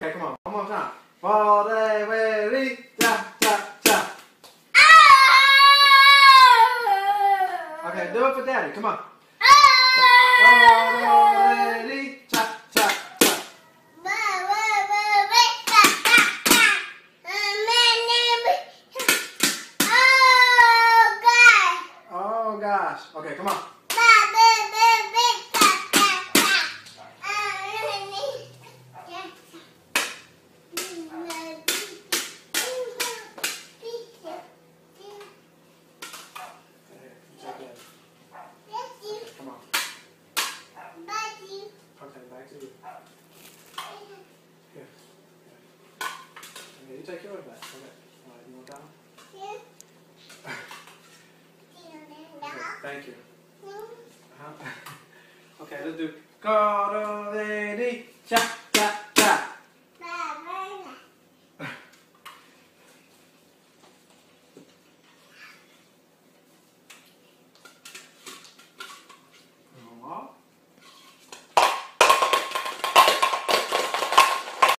Okay, come on. One more time. Vole, ready, cha, cha, cha. Okay, do it for daddy. Come on. Vole, ready, cha, cha, cha. Oh gosh. Oh gosh. Okay, come on. Okay, you take that. Come on. Okay, Here. Okay, you take yours back. Okay. All right, you want that one? Okay, thank you. Uh-huh. okay, let's do. Cordoveni, cha.